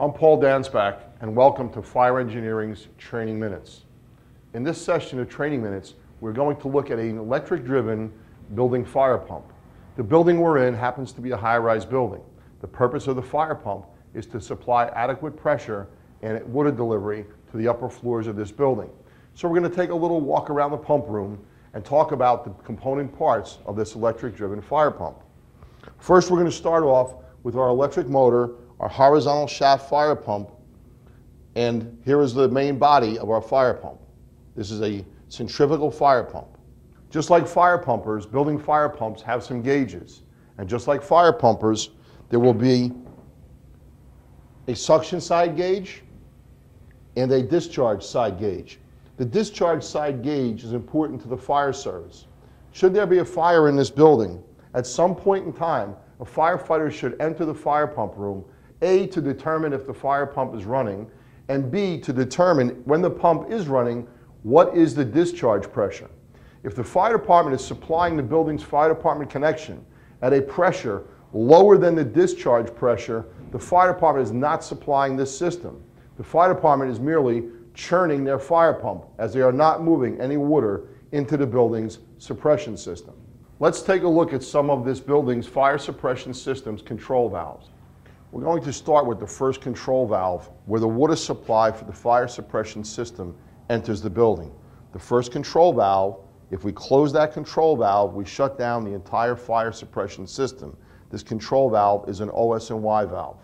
I'm Paul Dansbach, and welcome to Fire Engineering's Training Minutes. In this session of Training Minutes, we're going to look at an electric-driven building fire pump. The building we're in happens to be a high-rise building. The purpose of the fire pump is to supply adequate pressure and water delivery to the upper floors of this building. So we're going to take a little walk around the pump room and talk about the component parts of this electric-driven fire pump. First, we're going to start off with our electric motor, our horizontal shaft fire pump, and here is the main body of our fire pump. This is a centrifugal fire pump. Just like fire pumpers, building fire pumps have some gauges. And just like fire pumpers, there will be a suction side gauge and a discharge side gauge. The discharge side gauge is important to the fire service. Should there be a fire in this building, at some point in time, a firefighter should enter the fire pump room, A, to determine if the fire pump is running, and B, to determine when the pump is running, what is the discharge pressure. If the fire department is supplying the building's fire department connection at a pressure lower than the discharge pressure, the fire department is not supplying this system. The fire department is merely churning their fire pump as they are not moving any water into the building's suppression system. Let's take a look at some of this building's fire suppression system's control valves. We're going to start with the first control valve where the water supply for the fire suppression system enters the building. The first control valve, if we close that control valve, we shut down the entire fire suppression system. This control valve is an OS&Y valve.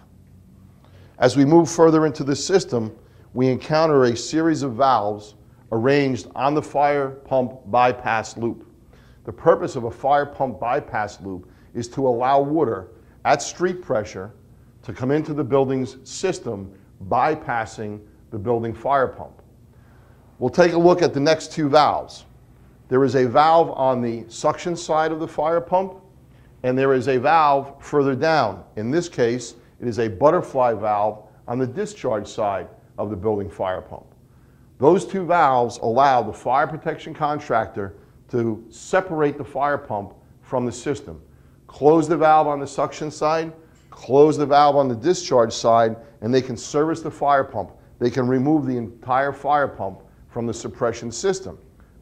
As we move further into the system, we encounter a series of valves arranged on the fire pump bypass loop. The purpose of a fire pump bypass loop is to allow water at street pressure to come into the building's system bypassing the building fire pump. We'll take a look at the next two valves. There is a valve on the suction side of the fire pump and there is a valve further down. In this case, it is a butterfly valve on the discharge side of the building fire pump. Those two valves allow the fire protection contractor to separate the fire pump from the system. Close the valve on the suction side, close the valve on the discharge side, and they can service the fire pump. They can remove the entire fire pump from the suppression system.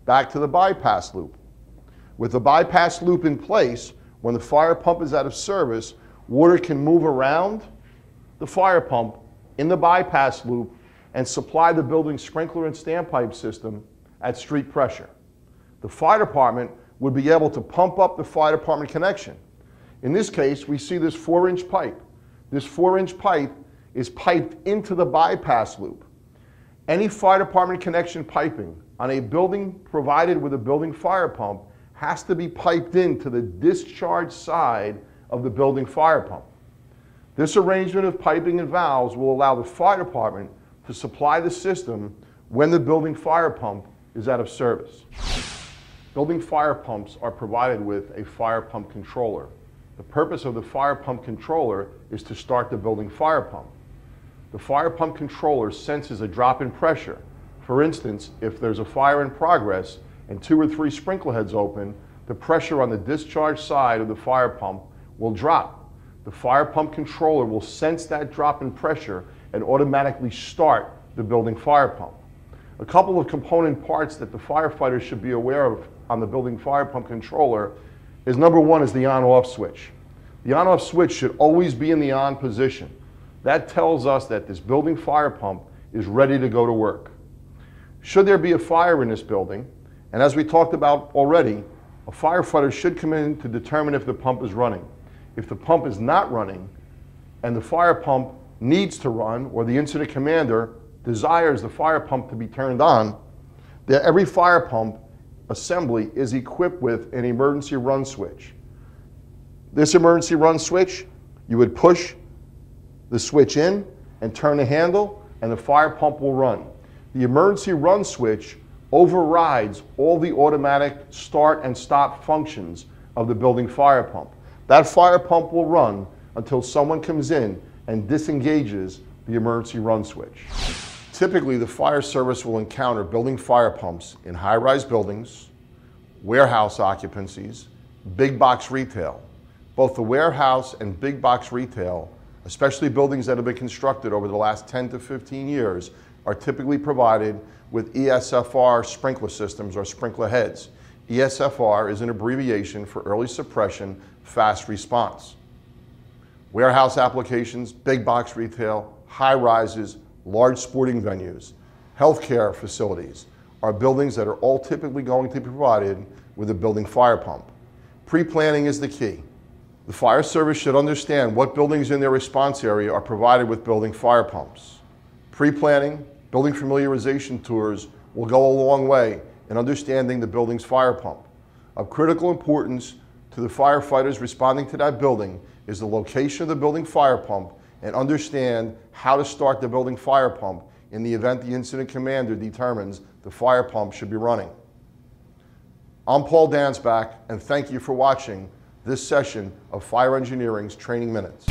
Back to the bypass loop. With the bypass loop in place, when the fire pump is out of service, water can move around the fire pump in the bypass loop and supply the building's sprinkler and standpipe system at street pressure. The fire department would be able to pump up the fire department connection. In this case, we see this four inch pipe. This four inch pipe is piped into the bypass loop. Any fire department connection piping on a building provided with a building fire pump has to be piped into the discharge side of the building fire pump. This arrangement of piping and valves will allow the fire department to supply the system when the building fire pump is out of service. Building fire pumps are provided with a fire pump controller. The purpose of the fire pump controller is to start the building fire pump. The fire pump controller senses a drop in pressure. For instance, if there's a fire in progress, and two or three sprinkler heads open, the pressure on the discharge side of the fire pump will drop. The fire pump controller will sense that drop in pressure and automatically start the building fire pump. A couple of component parts that the firefighters should be aware of on the building fire pump controller is number one is the on-off switch. The on-off switch should always be in the on position. That tells us that this building fire pump is ready to go to work. Should there be a fire in this building, and as we talked about already, a firefighter should come in to determine if the pump is running. If the pump is not running and the fire pump needs to run or the incident commander desires the fire pump to be turned on, every fire pump assembly is equipped with an emergency run switch. This emergency run switch, you would push the switch in and turn the handle and the fire pump will run. The emergency run switch overrides all the automatic start and stop functions of the building fire pump. That fire pump will run until someone comes in and disengages the emergency run switch. Typically, the fire service will encounter building fire pumps in high-rise buildings, warehouse occupancies, big box retail. Both the warehouse and big box retail especially buildings that have been constructed over the last 10 to 15 years, are typically provided with ESFR sprinkler systems or sprinkler heads. ESFR is an abbreviation for early suppression fast response. Warehouse applications, big box retail, high rises, large sporting venues, healthcare facilities are buildings that are all typically going to be provided with a building fire pump. Pre-planning is the key. The fire service should understand what buildings in their response area are provided with building fire pumps. Pre-planning, building familiarization tours will go a long way in understanding the building's fire pump. Of critical importance to the firefighters responding to that building is the location of the building fire pump and understand how to start the building fire pump in the event the incident commander determines the fire pump should be running. I'm Paul Dansbach, and thank you for watching this session of Fire Engineering's Training Minutes.